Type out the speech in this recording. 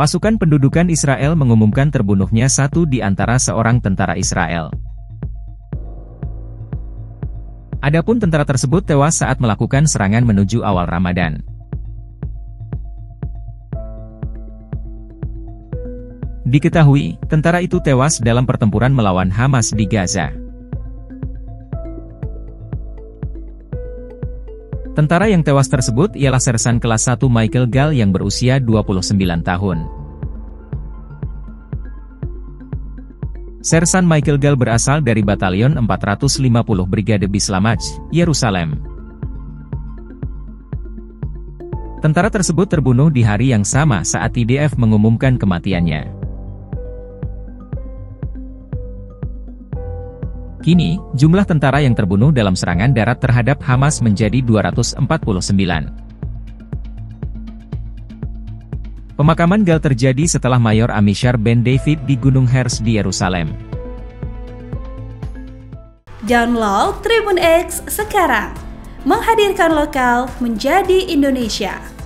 Pasukan pendudukan Israel mengumumkan terbunuhnya satu di antara seorang tentara Israel. Adapun tentara tersebut tewas saat melakukan serangan menuju awal Ramadan. Diketahui, tentara itu tewas dalam pertempuran melawan Hamas di Gaza. Tentara yang tewas tersebut ialah sersan kelas 1 Michael Gall yang berusia 29 tahun. Sersan Michael Gall berasal dari Batalion 450 Brigade Bislamaj, Yerusalem. Tentara tersebut terbunuh di hari yang sama saat IDF mengumumkan kematiannya. Kini, jumlah tentara yang terbunuh dalam serangan darat terhadap Hamas menjadi 249. Pemakaman Gal terjadi setelah Mayor Amishar Ben David di Gunung Hers di Yerusalem. Download Tribun X sekarang, menghadirkan lokal menjadi Indonesia.